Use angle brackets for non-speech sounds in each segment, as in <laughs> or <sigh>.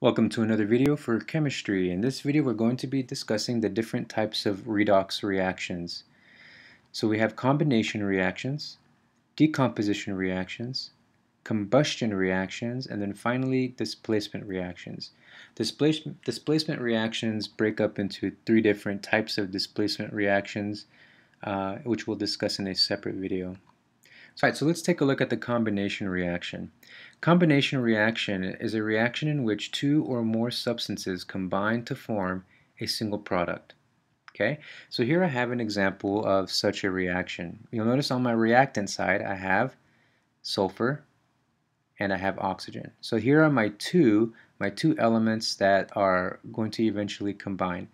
Welcome to another video for chemistry. In this video we're going to be discussing the different types of redox reactions. So we have combination reactions, decomposition reactions, combustion reactions, and then finally displacement reactions. Displacement, displacement reactions break up into three different types of displacement reactions, uh, which we'll discuss in a separate video. All right, so let's take a look at the combination reaction. Combination reaction is a reaction in which two or more substances combine to form a single product. Okay, so here I have an example of such a reaction. You'll notice on my reactant side I have sulfur and I have oxygen. So here are my two, my two elements that are going to eventually combine.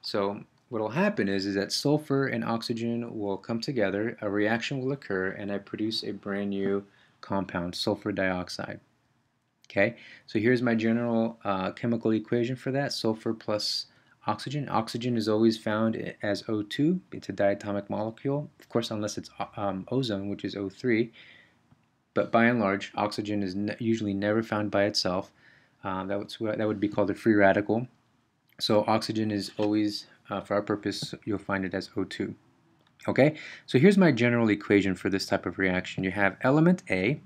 So what will happen is, is that sulfur and oxygen will come together, a reaction will occur, and I produce a brand new compound, sulfur dioxide. Okay, so here's my general uh, chemical equation for that, sulfur plus oxygen. Oxygen is always found as O2, it's a diatomic molecule, of course unless it's um, ozone, which is O3, but by and large, oxygen is ne usually never found by itself. Um, that, would, that would be called a free radical. So oxygen is always uh, for our purpose, you'll find it as O2. Okay, so here's my general equation for this type of reaction. You have element A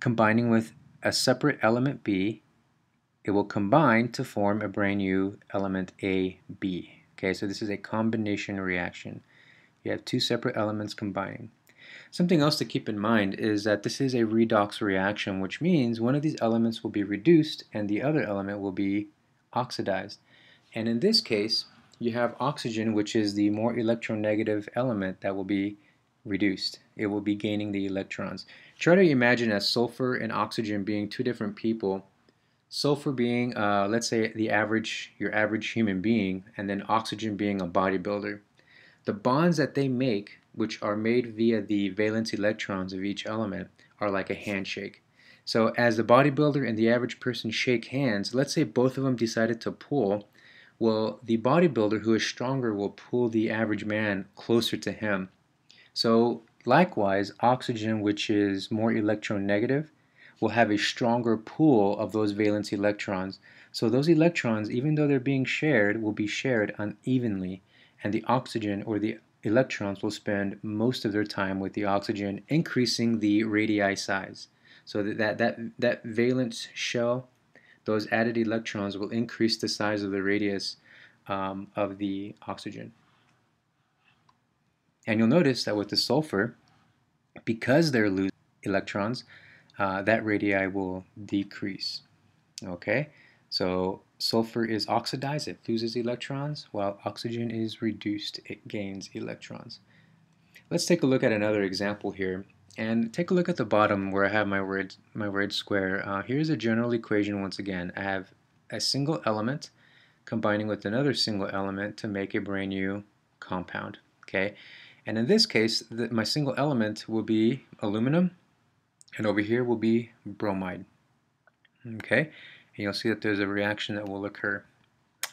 combining with a separate element B. It will combine to form a brand new element AB. Okay, so this is a combination reaction. You have two separate elements combining. Something else to keep in mind is that this is a redox reaction, which means one of these elements will be reduced and the other element will be oxidized. And in this case, you have oxygen, which is the more electronegative element that will be reduced. It will be gaining the electrons. Try to imagine as sulfur and oxygen being two different people. Sulfur being, uh, let's say, the average, your average human being, and then oxygen being a bodybuilder. The bonds that they make, which are made via the valence electrons of each element, are like a handshake. So as the bodybuilder and the average person shake hands, let's say both of them decided to pull, well, the bodybuilder who is stronger will pull the average man closer to him. So likewise, oxygen, which is more electronegative, will have a stronger pull of those valence electrons. So those electrons, even though they're being shared, will be shared unevenly, and the oxygen or the electrons will spend most of their time with the oxygen, increasing the radii size. So that, that, that, valence shell those added electrons will increase the size of the radius um, of the oxygen. And you'll notice that with the sulfur, because they're losing electrons, uh, that radii will decrease. Okay, so sulfur is oxidized, it loses electrons, while oxygen is reduced, it gains electrons. Let's take a look at another example here. And take a look at the bottom where I have my word, my word square. Uh, here's a general equation once again. I have a single element combining with another single element to make a brand new compound. Okay, And in this case, the, my single element will be aluminum, and over here will be bromide. Okay, and you'll see that there's a reaction that will occur.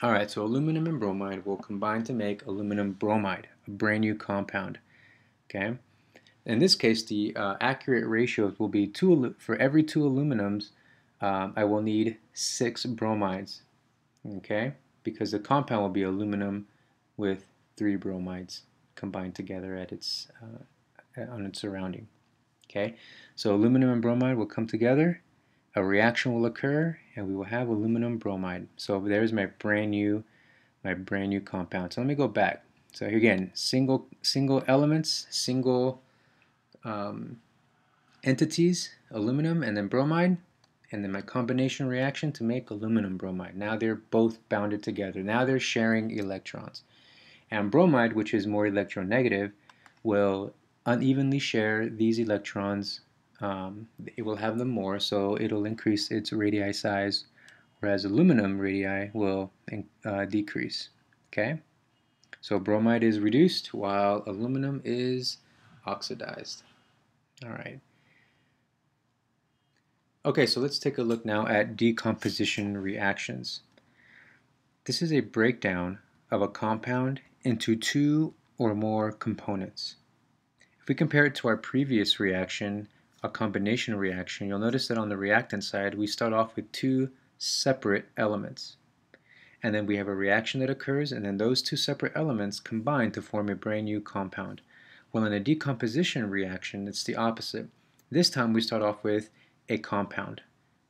Alright, so aluminum and bromide will combine to make aluminum bromide, a brand new compound. Okay. In this case, the uh, accurate ratios will be two for every two aluminums, um, I will need six bromides, okay? Because the compound will be aluminum with three bromides combined together at its uh, on its surrounding. Okay, so aluminum and bromide will come together, a reaction will occur, and we will have aluminum bromide. So there's my brand new my brand new compound. So let me go back. So again, single single elements, single um, entities, aluminum and then bromide, and then my combination reaction to make aluminum bromide. Now they're both bounded together. Now they're sharing electrons. And bromide, which is more electronegative, will unevenly share these electrons. Um, it will have them more, so it'll increase its radii size, whereas aluminum radii will uh, decrease. Okay, so bromide is reduced while aluminum is oxidized. All right. Okay, so let's take a look now at decomposition reactions. This is a breakdown of a compound into two or more components. If we compare it to our previous reaction, a combination reaction, you'll notice that on the reactant side we start off with two separate elements. And then we have a reaction that occurs, and then those two separate elements combine to form a brand new compound. Well, in a decomposition reaction, it's the opposite. This time we start off with a compound.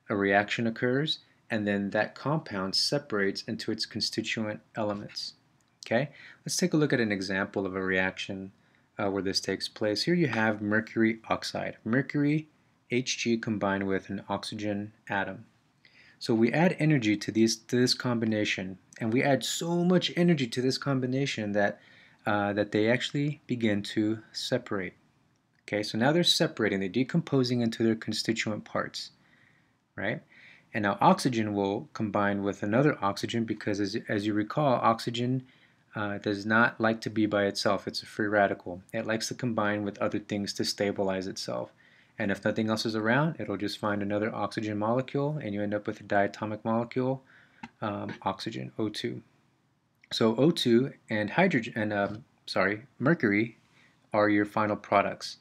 A reaction occurs, and then that compound separates into its constituent elements. Okay, let's take a look at an example of a reaction uh, where this takes place. Here you have mercury oxide. Mercury Hg combined with an oxygen atom. So we add energy to, these, to this combination, and we add so much energy to this combination that, uh, that they actually begin to separate. Okay, so now they're separating, they're decomposing into their constituent parts, right? And now oxygen will combine with another oxygen because as, as you recall, oxygen uh, does not like to be by itself. It's a free radical. It likes to combine with other things to stabilize itself. And if nothing else is around, it'll just find another oxygen molecule and you end up with a diatomic molecule, um, oxygen, O2. So O2 and hydrogen, and um, sorry, mercury are your final products.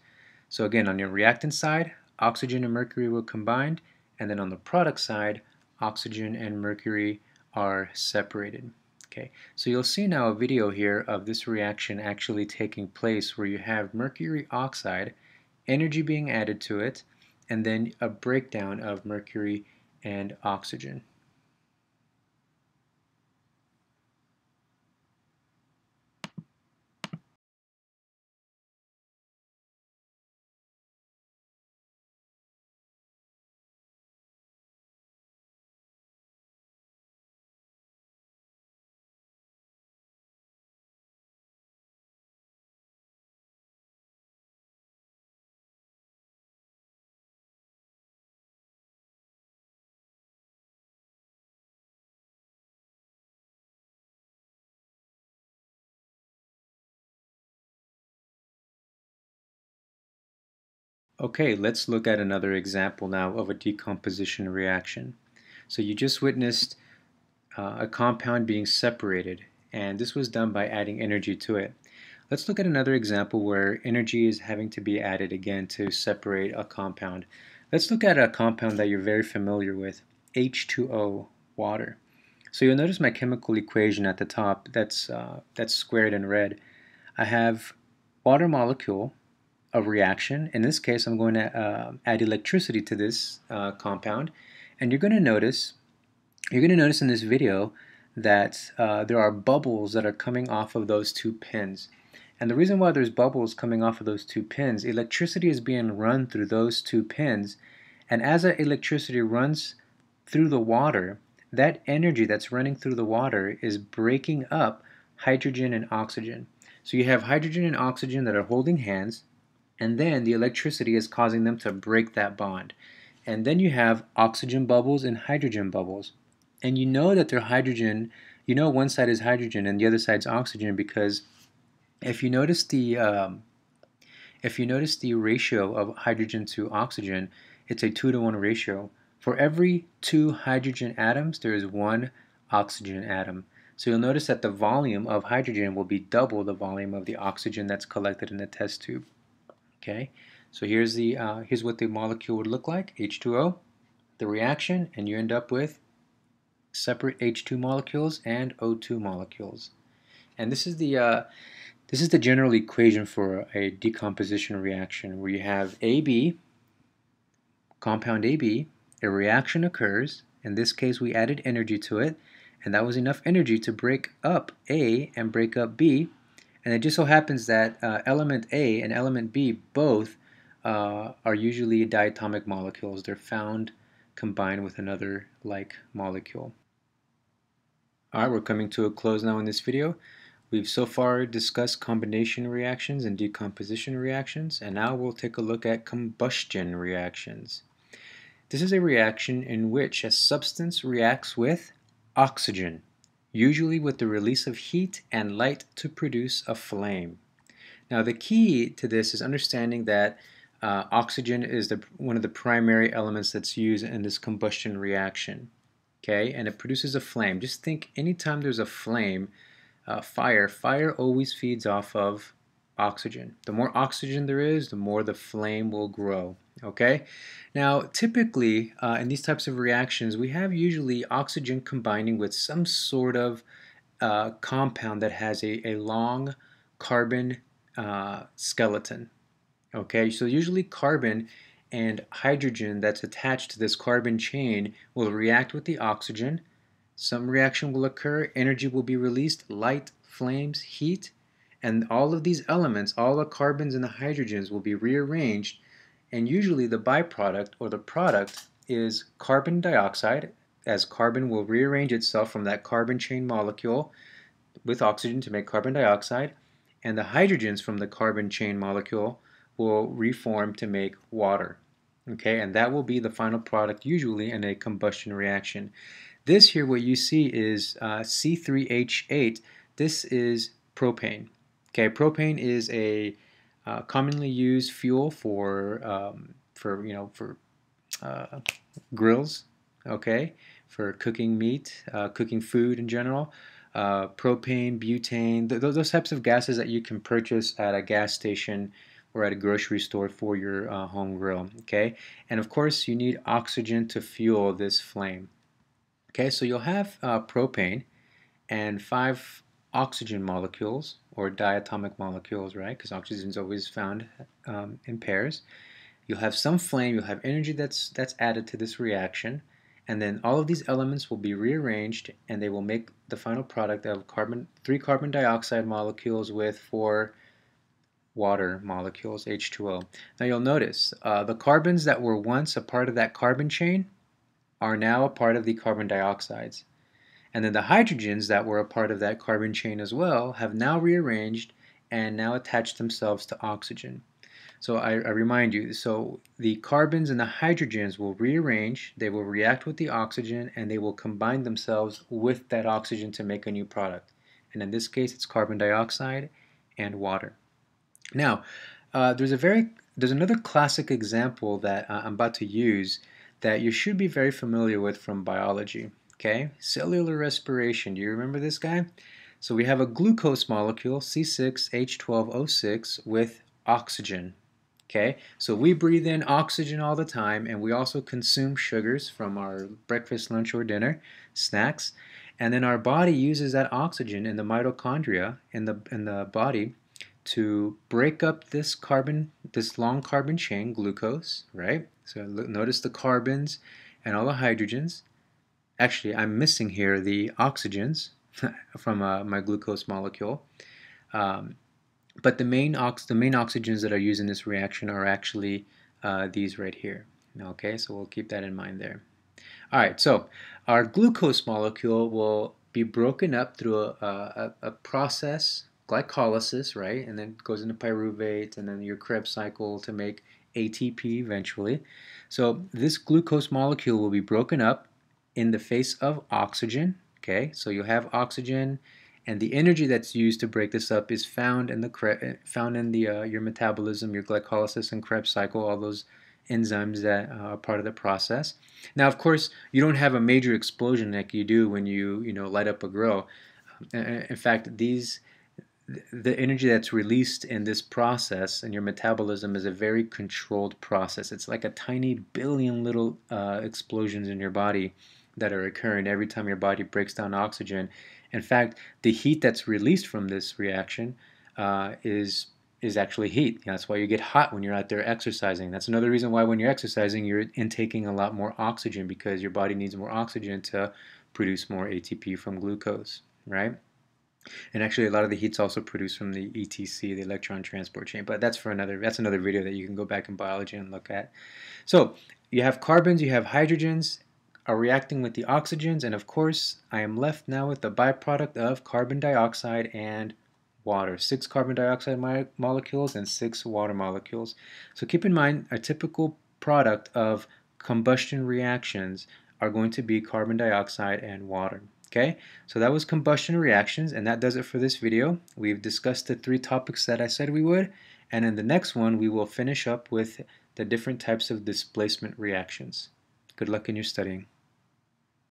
So again, on your reactant side, oxygen and mercury will combine, and then on the product side, oxygen and mercury are separated. Okay, so you'll see now a video here of this reaction actually taking place where you have mercury oxide energy being added to it, and then a breakdown of mercury and oxygen. Okay, let's look at another example now of a decomposition reaction. So you just witnessed uh, a compound being separated, and this was done by adding energy to it. Let's look at another example where energy is having to be added again to separate a compound. Let's look at a compound that you're very familiar with, H2O, water. So you'll notice my chemical equation at the top, that's, uh, that's squared in red. I have water molecule, a reaction. In this case, I'm going to uh, add electricity to this uh, compound. And you're going to notice, you're going to notice in this video that uh, there are bubbles that are coming off of those two pins. And the reason why there's bubbles coming off of those two pins, electricity is being run through those two pins. And as that electricity runs through the water, that energy that's running through the water is breaking up hydrogen and oxygen. So you have hydrogen and oxygen that are holding hands, and then the electricity is causing them to break that bond. And then you have oxygen bubbles and hydrogen bubbles. And you know that they're hydrogen, you know one side is hydrogen and the other side's oxygen because if you notice the um, if you notice the ratio of hydrogen to oxygen, it's a 2 to 1 ratio. For every two hydrogen atoms, there is one oxygen atom. So you'll notice that the volume of hydrogen will be double the volume of the oxygen that's collected in the test tube. Okay, so here's the uh, here's what the molecule would look like: H2O, the reaction, and you end up with separate H2 molecules and O2 molecules. And this is the uh, this is the general equation for a decomposition reaction where you have AB, compound AB, a reaction occurs. In this case, we added energy to it, and that was enough energy to break up A and break up B, and it just so happens that uh, element A and element B both uh, are usually diatomic molecules. They're found combined with another like molecule. Alright, we're coming to a close now in this video. We've so far discussed combination reactions and decomposition reactions, and now we'll take a look at combustion reactions. This is a reaction in which a substance reacts with oxygen usually with the release of heat and light to produce a flame. Now the key to this is understanding that uh, oxygen is the, one of the primary elements that's used in this combustion reaction. Okay, and it produces a flame. Just think anytime there's a flame, uh, fire, fire always feeds off of oxygen. The more oxygen there is, the more the flame will grow. Okay, now typically uh, in these types of reactions we have usually oxygen combining with some sort of uh, compound that has a, a long carbon uh, skeleton. Okay, so usually carbon and hydrogen that's attached to this carbon chain will react with the oxygen. Some reaction will occur, energy will be released, light, flames, heat, and all of these elements, all the carbons and the hydrogens will be rearranged and usually the byproduct or the product is carbon dioxide as carbon will rearrange itself from that carbon chain molecule with oxygen to make carbon dioxide and the hydrogens from the carbon chain molecule will reform to make water. Okay, and that will be the final product usually in a combustion reaction. This here, what you see is uh, C3H8. This is propane. Okay, propane is a uh, commonly used fuel for um, for you know for uh, grills. Okay, for cooking meat, uh, cooking food in general. Uh, propane, butane, th those types of gases that you can purchase at a gas station or at a grocery store for your uh, home grill. Okay, and of course you need oxygen to fuel this flame. Okay, so you'll have uh, propane and five oxygen molecules or diatomic molecules, right? Because oxygen is always found um, in pairs. You'll have some flame, you'll have energy that's that's added to this reaction, and then all of these elements will be rearranged and they will make the final product of carbon three carbon dioxide molecules with four water molecules, H2O. Now you'll notice uh, the carbons that were once a part of that carbon chain are now a part of the carbon dioxides. And then the hydrogens that were a part of that carbon chain as well have now rearranged and now attached themselves to oxygen. So I, I, remind you, so the carbons and the hydrogens will rearrange, they will react with the oxygen, and they will combine themselves with that oxygen to make a new product. And in this case, it's carbon dioxide and water. Now, uh, there's a very there's another classic example that uh, I'm about to use that you should be very familiar with from biology. Okay, cellular respiration. Do you remember this guy? So we have a glucose molecule, C6H12O6, with oxygen. Okay, so we breathe in oxygen all the time, and we also consume sugars from our breakfast, lunch, or dinner, snacks, and then our body uses that oxygen in the mitochondria in the in the body to break up this carbon, this long carbon chain, glucose, right? So notice the carbons and all the hydrogens actually I'm missing here the oxygens <laughs> from uh, my glucose molecule. Um, but the main, ox the main oxygens that are used in this reaction are actually uh, these right here. Okay, so we'll keep that in mind there. All right, so our glucose molecule will be broken up through a, a, a process, glycolysis, right? And then goes into pyruvate and then your Krebs cycle to make ATP eventually. So this glucose molecule will be broken up in the face of oxygen. Okay, so you have oxygen, and the energy that's used to break this up is found in the found in the uh, your metabolism, your glycolysis and Krebs cycle, all those enzymes that are part of the process. Now, of course, you don't have a major explosion like you do when you you know light up a grill. In fact, these the energy that's released in this process and your metabolism is a very controlled process. It's like a tiny billion little uh, explosions in your body that are occurring every time your body breaks down oxygen. In fact, the heat that's released from this reaction uh, is is actually heat. That's why you get hot when you're out there exercising. That's another reason why when you're exercising, you're intaking a lot more oxygen because your body needs more oxygen to produce more ATP from glucose, right? And actually, a lot of the heat's also produced from the ETC, the electron transport chain. But that's for another. That's another video that you can go back in biology and look at. So you have carbons, you have hydrogens, are reacting with the oxygens and of course I am left now with the byproduct of carbon dioxide and water. Six carbon dioxide mo molecules and six water molecules. So keep in mind a typical product of combustion reactions are going to be carbon dioxide and water. Okay, so that was combustion reactions and that does it for this video. We've discussed the three topics that I said we would and in the next one we will finish up with the different types of displacement reactions. Good luck in your studying.